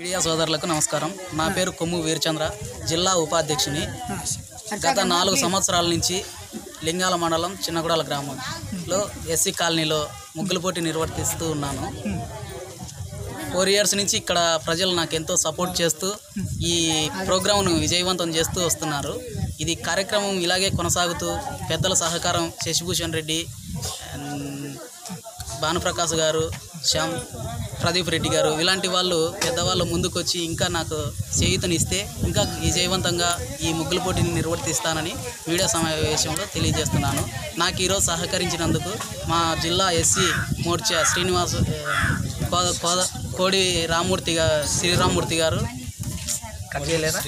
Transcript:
Media సోదరులకు నమస్కారం. నా పేరు కొమ్ము వీరచంద్ర. జిల్లా ఉపాధ్యక్షుని. గత నాలుగు సంవత్సరాల నుంచి లింగాల మండలం చిన్నగూడల గ్రామంలో ఎస్సీ కాలనీలో ముగ్గుల పోటీ నిర్వర్తిస్తూ ఉన్నాను. ఫోర్ ఇయర్స్ నుంచి ఇక్కడ ప్రజలు నాకు ఎంతో సపోర్ట్ చేస్తూ ఈ ప్రోగ్రామ్ను విజయవంతం చేస్తూ వస్తున్నారు. ఇది కార్యక్రమం ఇలాగే కొనసాగుతూ పెద్దల సహకారం శశిభూషణ్ రెడ్డి భానుప్రకాష్ గారు శ్యామ్ ప్రదీప్ రెడ్డి గారు ఇలాంటి వాళ్ళు పెద్దవాళ్ళు ముందుకొచ్చి ఇంకా నాకు చేయుతనిస్తే ఇంకా విజయవంతంగా ఈ ముగ్గుల పోటీని నిర్వర్తిస్తానని మీడియా సమావేశంలో తెలియజేస్తున్నాను. నాకు ఈరోజు సహకరించినందుకు మా జిల్లా ఎస్సీ మోర్చా శ్రీనివాస్ కోద కోడి రామూర్తి గారు శ్రీరామూర్తి గారు. కట్ చేయలేదా?